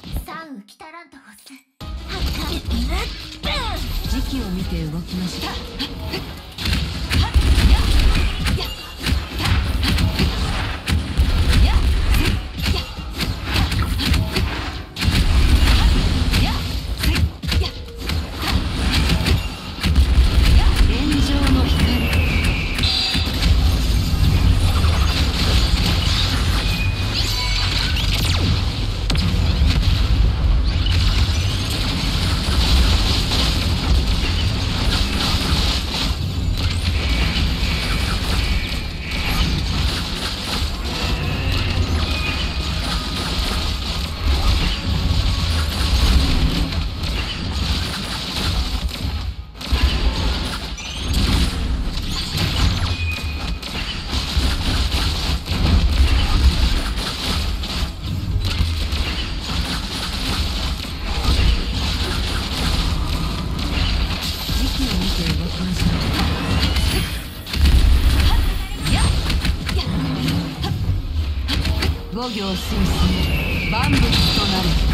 三浮き足らんとほす時期を見て動きました。五行推進万物となる